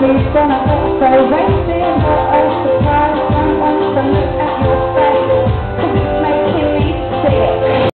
look so.